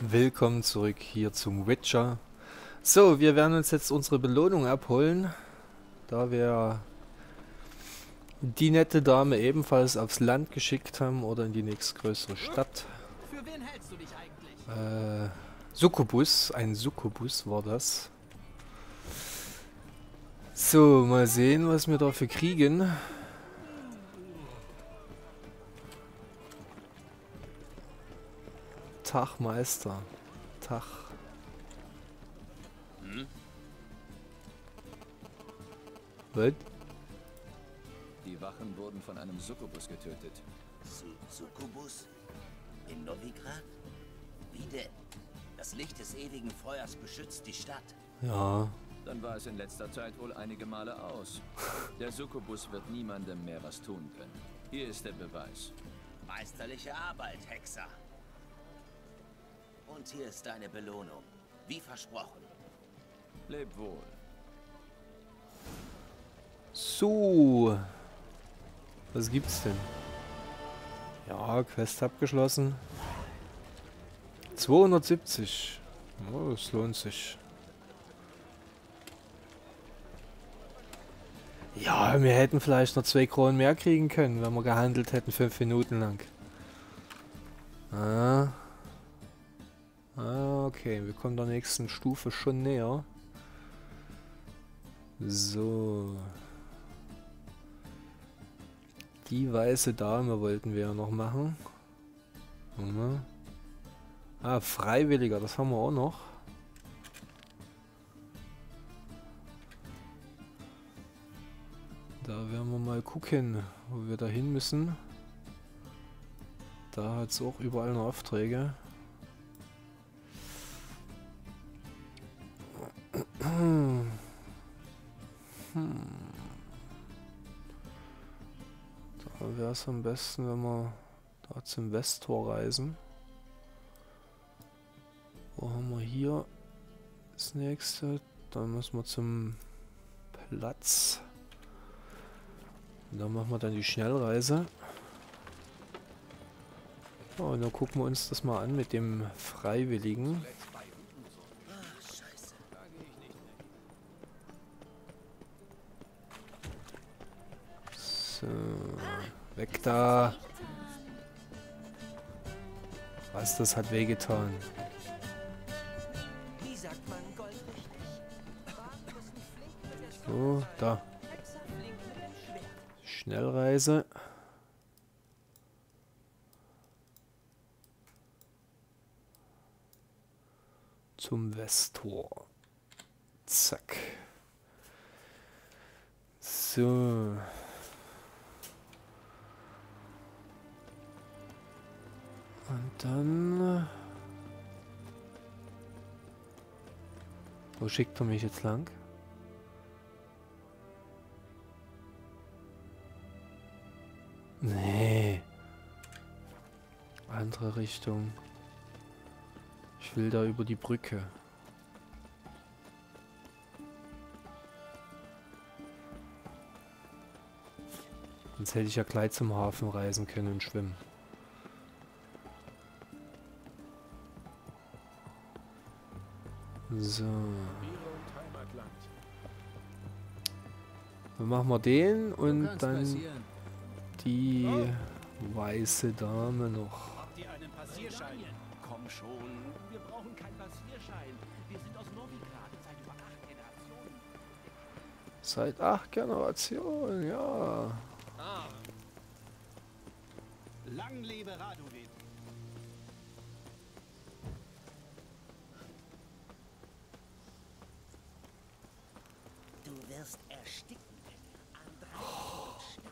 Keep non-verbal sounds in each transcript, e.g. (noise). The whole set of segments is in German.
Willkommen zurück hier zum Witcher. So, wir werden uns jetzt unsere Belohnung abholen, da wir die nette Dame ebenfalls aufs Land geschickt haben oder in die nächstgrößere Stadt. Für wen hältst du dich eigentlich? Äh, Succubus, ein Succubus war das. So, mal sehen, was wir dafür kriegen. Tag, Meister. Tag. Hm? Was? Die Wachen wurden von einem Succubus getötet. Su Succubus? In Novigrad? Wie denn? Das Licht des ewigen Feuers beschützt die Stadt. Ja, Dann war es in letzter Zeit wohl einige Male aus. (laughs) Der Succubus wird niemandem mehr was tun können. Hier ist der Beweis. Meisterliche Arbeit, Hexer. Und hier ist deine Belohnung. Wie versprochen. Leb wohl. So. Was gibt's denn? Ja, Quest abgeschlossen. 270. Oh, das lohnt sich. Ja, wir hätten vielleicht noch zwei Kronen mehr kriegen können, wenn wir gehandelt hätten, fünf Minuten lang. Ah. Ah, okay, wir kommen der nächsten Stufe schon näher. So. Die weiße Dame wollten wir ja noch machen. Ah, Freiwilliger, das haben wir auch noch. Da werden wir mal gucken, wo wir da hin müssen. Da hat es auch überall noch Aufträge. Hm. Da wäre es am besten, wenn wir da zum Westtor reisen. Wo haben wir hier das nächste? Dann müssen wir zum Platz. Und dann machen wir dann die Schnellreise. Ja, und dann gucken wir uns das mal an mit dem Freiwilligen. So, weg da. Was, das hat wehgetan. So, da. Schnellreise. Zum Westtor. Zack. So. Und dann... Wo schickt er mich jetzt lang? Nee. Andere Richtung. Ich will da über die Brücke. Sonst hätte ich ja gleich zum Hafen reisen können und schwimmen. So. Dann machen wir den und dann die weiße Dame noch. Habt ihr einen Passierschein? Komm schon. Wir brauchen keinen Passierschein. Wir sind aus Novigrad seit über acht Generationen. Seit acht Generationen, ja. Ah. Lang lebe Radovid. Wirst ersticken. An drei Todesschnitten.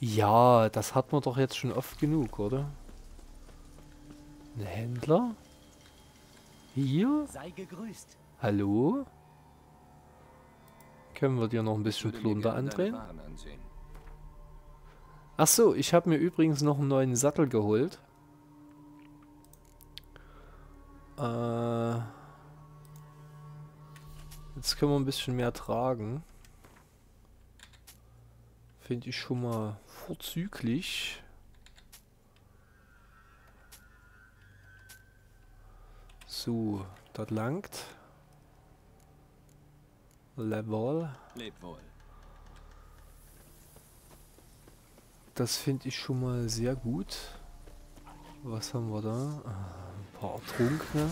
Ja, das hat man doch jetzt schon oft genug, oder? Ein Händler? Hier? Sei gegrüßt. Hallo? Können wir dir noch ein bisschen Plunder andrehen? Waren ansehen. Ach so, ich habe mir übrigens noch einen neuen Sattel geholt. Äh, jetzt können wir ein bisschen mehr tragen. Finde ich schon mal vorzüglich. So, dort langt. Level. Leb wohl. Das finde ich schon mal sehr gut. Was haben wir da? Ah, Ein paar Trunkene.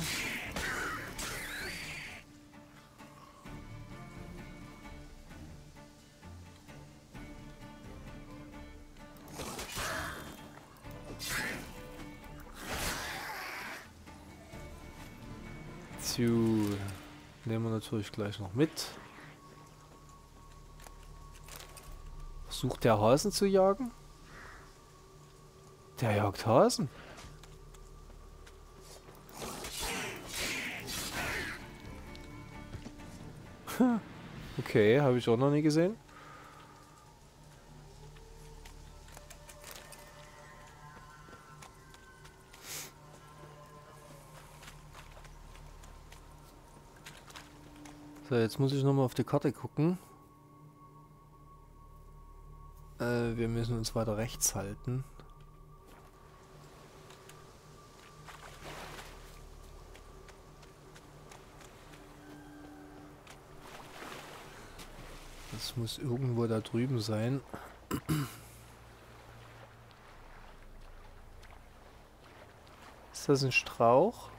Wir natürlich gleich noch mit. Versucht der Hasen zu jagen? Der jagt Hasen. (laughs) okay, habe ich auch noch nie gesehen. Jetzt muss ich nochmal auf die Karte gucken. Äh, wir müssen uns weiter rechts halten. Das muss irgendwo da drüben sein. Ist das ein Strauch?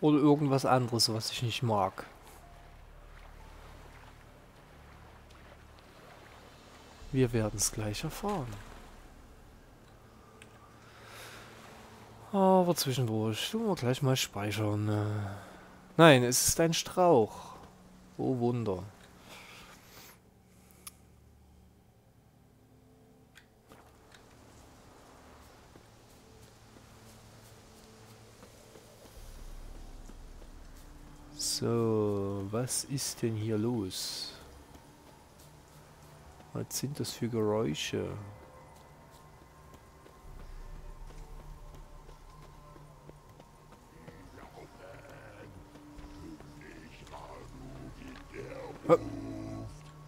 Oder irgendwas anderes, was ich nicht mag? Wir werden es gleich erfahren. Aber zwischendurch tun wir gleich mal speichern. äh. Nein, es ist ein Strauch. Oh Wunder. So, was ist denn hier los? Was sind das für Geräusche?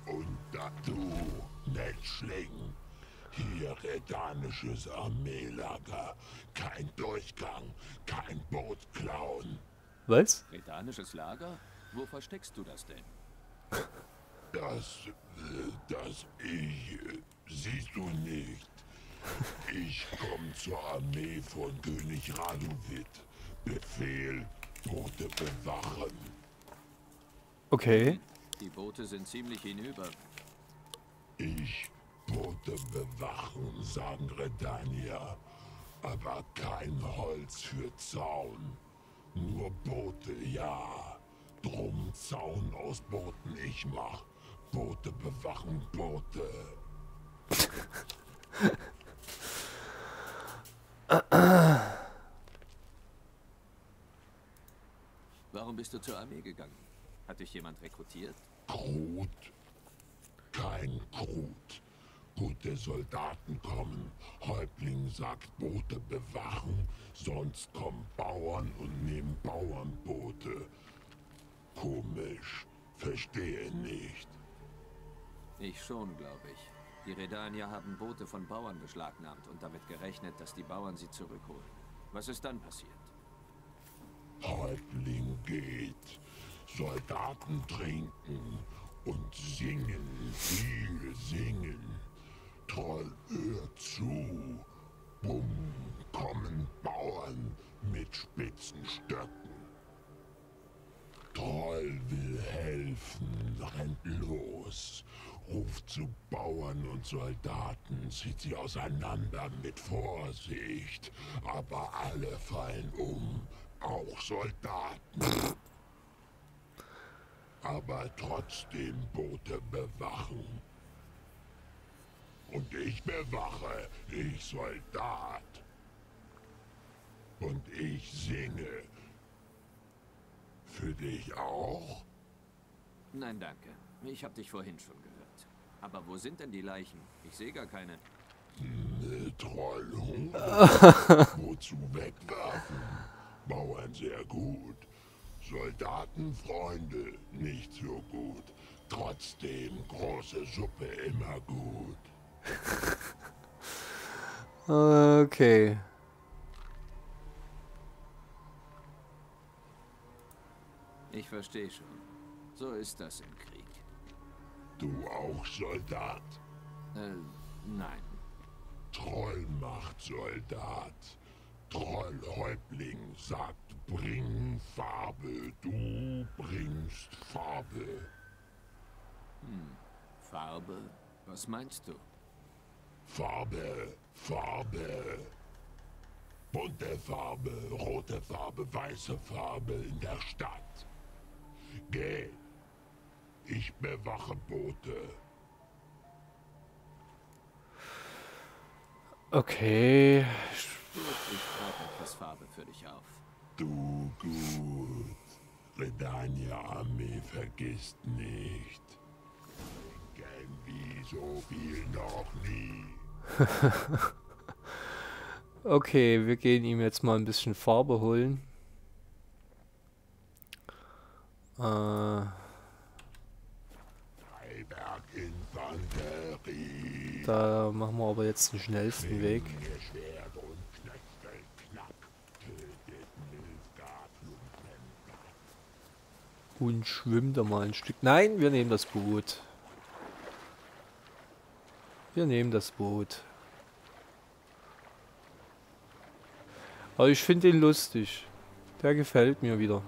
Und da du, Menschling, hier redanisches Armeelager, kein Durchgang, kein Boot klauen. Was? Redanisches Lager? Wo versteckst du das denn? (laughs) Das, äh, das ich, äh, siehst du nicht. Ich komme zur Armee von König Radovid. Befehl, Boote bewachen. Okay. Die Boote sind ziemlich hinüber. Ich Boote bewachen, sagen Redania. Aber kein Holz für Zaun. Nur Boote, ja. Drum Zaun aus Booten ich mach. Boote bewachen Boote. Warum bist du zur Armee gegangen? Hat dich jemand rekrutiert? Krut. Kein Krut. Gute Soldaten kommen. Häuptling sagt Boote bewachen. Sonst kommen Bauern und nehmen Bauernboote. Komisch. Verstehe nicht. Ich schon, glaube ich. Die Redanier haben Boote von Bauern beschlagnahmt und damit gerechnet, dass die Bauern sie zurückholen. Was ist dann passiert? Häuptling geht. Soldaten trinken und singen, viel spitzen Stöcken. Troll will helfen, rennt los, ruft zu Bauern und Soldaten, zieht sie auseinander mit Vorsicht, aber alle fallen um, auch Soldaten. Aber trotzdem Boote bewachen. Und ich bewache, ich Soldat. Und ich singe. Für dich auch? Nein, danke. Ich habe dich vorhin schon gehört. Aber wo sind denn die Leichen? Ich sehe gar keine. Äh, Trollhunger. (laughs) Wozu wegwerfen? Bauern sehr gut. Soldatenfreunde nicht so gut. Trotzdem große Suppe immer gut. (laughs) Okay. Ich verstehe schon. So ist das im Krieg. Du auch Soldat? Äh, nein. Trollmacht-Soldat. Trollhäuptling sagt, bring Farbe. Du bringst Farbe. Farbe? Was meinst du? Farbe, Farbe. Bunte Farbe, rote Farbe, weiße Farbe in der Stadt. Geh. Ich bewache Boote. Okay. Ich trage etwas Farbe für dich auf. Du gut. Redania Armee vergisst nicht. Gern wie so viel noch nie. (laughs) Okay, wir gehen ihm jetzt mal ein bisschen Farbe holen. Äh, da machen wir aber jetzt den schnellsten Weg. Und schwimmt da mal ein Stück. Nein, wir nehmen das Boot. Wir nehmen das Boot. Aber ich finde ihn lustig. Der gefällt mir wieder.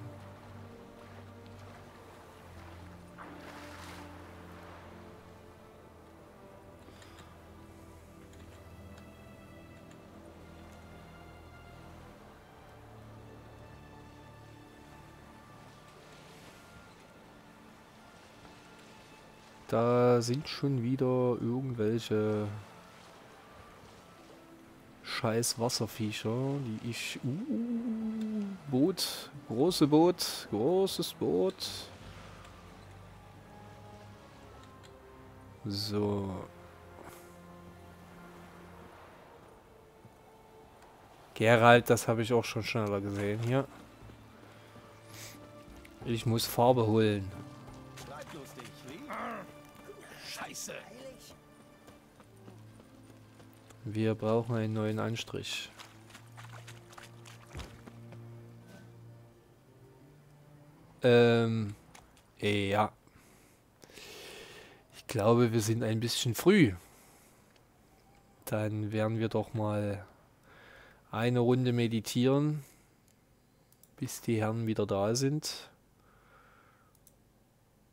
Sind schon wieder irgendwelche scheiß Wasserviecher, die ich... Uh, Boot, große Boot, großes Boot. So. Gerald, das habe ich auch schon schneller gesehen hier. Ich muss Farbe holen. Wir brauchen einen neuen Anstrich. Ähm, ja. Ich glaube, wir sind ein bisschen früh. Dann werden wir doch mal eine Runde meditieren, bis die Herren wieder da sind.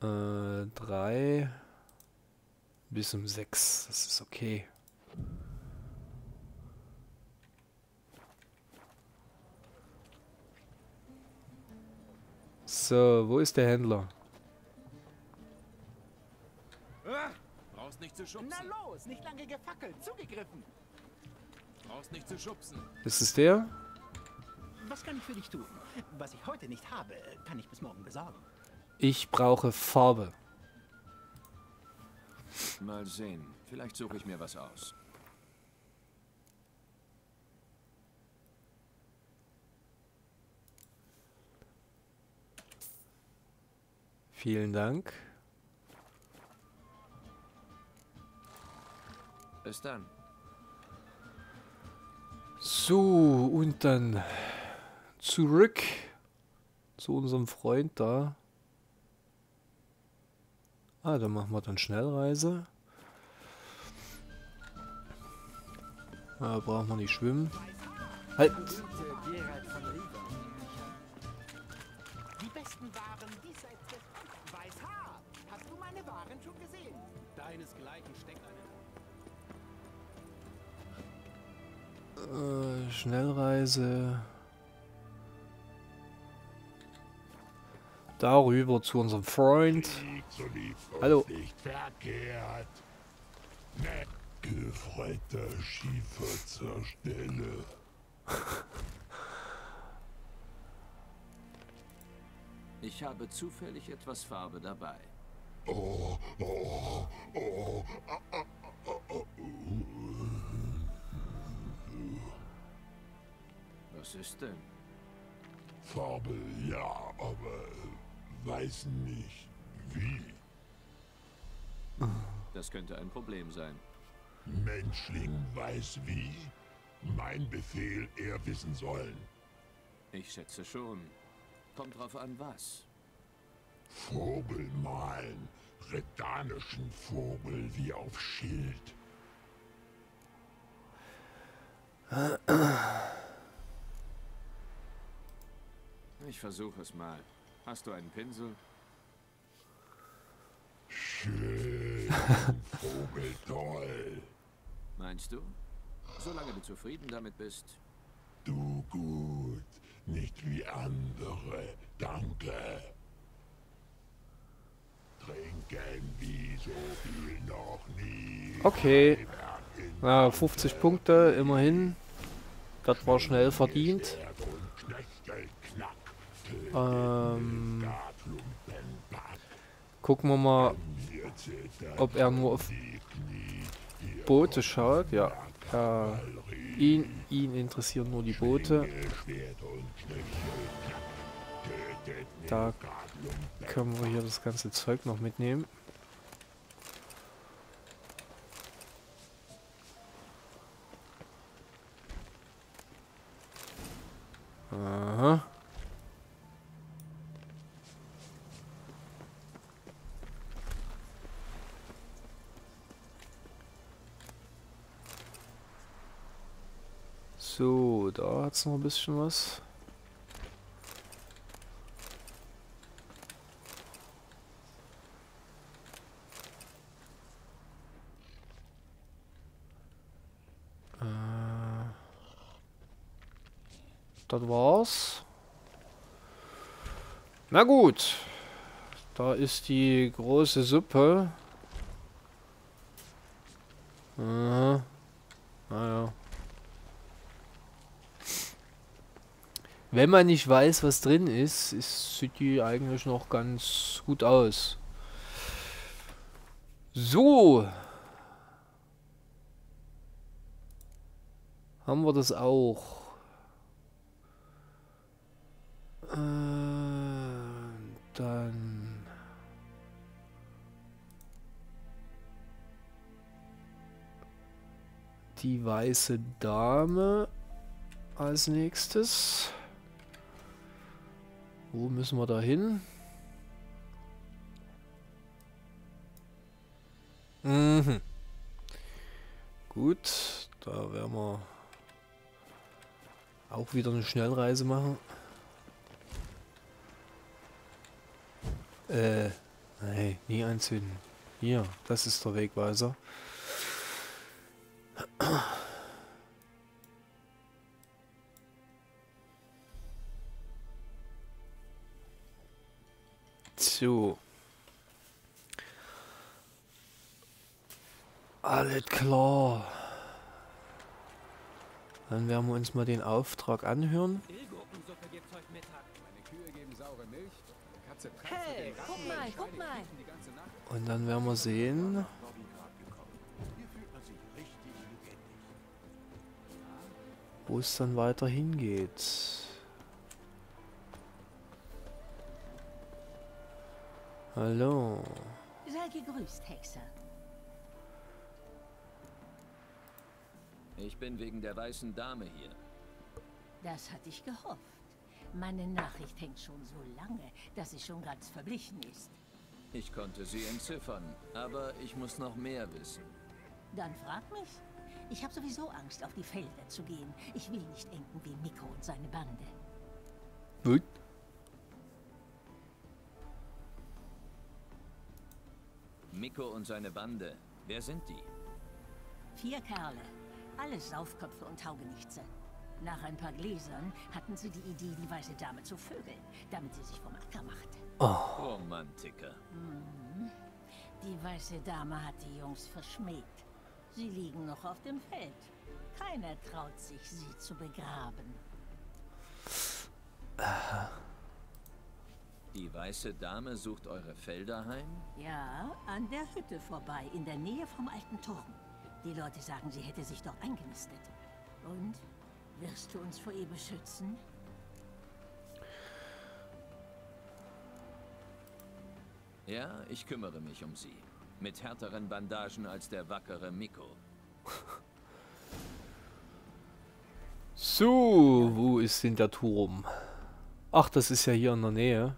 Äh, drei bis um sechs. Das ist okay. So, wo ist der Händler? Brauchst nicht zu schubsen. Na los, nicht lange gefackelt, zugegriffen. Brauchst nicht zu schubsen. Ist es der? Was kann ich für dich tun? Was ich heute nicht habe, kann ich bis morgen besorgen. Ich brauche Farbe. Mal sehen. Vielleicht suche ich mir was aus. Vielen Dank. Bis dann. So, und dann zurück zu unserem Freund da. Ah, dann machen wir dann Schnellreise. Da brauchen wir nicht schwimmen. Halt! Deinesgleichen steckt eine. Äh, Schnellreise. Darüber zu unserem Freund. Hallo. nicht verkehrt. Gefreiter Schiefer zur Stelle. Ich habe zufällig etwas Farbe dabei. Oh, oh, oh, ah, ah, ah, ah, Was ist denn? Farbe, ja, aber weiß nicht wie. Das könnte ein Problem sein. Menschling weiß wie. mein Befehl er wissen sollen. Ich schätze schon. Kommt drauf an, was. Vogel malen. Redanischen Vogel wie auf Schild. Ich versuche es mal. Hast du einen Pinsel? Schön. (laughs) Vogel toll. Meinst du? Solange du zufrieden damit bist. Du gut. Nicht wie andere. Danke. Trinken wie so viel noch nie. Okay. Freiberg in Ja, 50 Punkte, immerhin. Das war schnell verdient. Ähm, gucken wir mal, ob er nur auf Boote schaut. Ja, äh, ihn, ihn interessieren nur die Boote. Da können wir hier das ganze Zeug noch mitnehmen. Aha. So, da hat's noch ein bisschen was. Das war's. Na gut. Da ist die große Suppe. Aha. Naja. Wenn man nicht weiß, was drin ist, ist, sieht die eigentlich noch ganz gut aus. So. Haben wir das auch? Dann. Die weiße Dame als nächstes. Wo müssen wir da hin? Mhm. Gut, da werden wir auch wieder eine Schnellreise machen. Äh, nee, nie anzünden. Hier, das ist der Wegweiser. So. Alles klar. Dann werden wir uns mal den Auftrag anhören. Hey, guck mal, und guck mal. Und dann werden wir sehen. Wo es dann weiter hingeht. Hallo. Sei gegrüßt, Hexer. Ich bin wegen der weißen Dame hier. Das hatte ich gehofft. Meine Nachricht hängt schon so lange, dass sie schon ganz verblichen ist. Ich konnte sie entziffern, aber ich muss noch mehr wissen. Dann frag mich. Ich habe sowieso Angst, auf die Felder zu gehen. Ich will nicht enden wie Miko und seine Bande. Gut. Miko und seine Bande. Wer sind die? Vier Kerle. Alles Saufköpfe und Taugenichtse. Nach ein paar Gläsern hatten sie die Idee, die weiße Dame zu vögeln, damit sie sich vom Acker machte. Romantiker. Die weiße Dame hat die Jungs verschmäht. Sie liegen noch auf dem Feld. Keiner traut sich, sie zu begraben. Die weiße Dame sucht eure Felder heim? Ja, an der Hütte vorbei, in der Nähe vom alten Turm. Die Leute sagen, sie hätte sich dort eingenistet. Und? Wirst du uns vor ihr beschützen? Ja, ich kümmere mich um sie. Mit härteren Bandagen als der wackere Miko. (laughs) So, wo ist denn der Turm? Ach, das ist ja hier in der Nähe.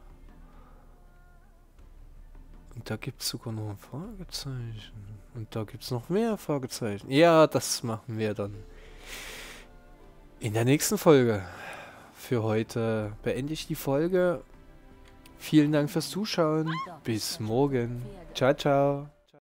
Und da gibt es sogar noch ein Fragezeichen. Und da gibt es noch mehr Fragezeichen. Ja, das machen wir dann in der nächsten Folge. Für heute beende ich die Folge. Vielen Dank fürs Zuschauen. Bis morgen. Ciao, ciao.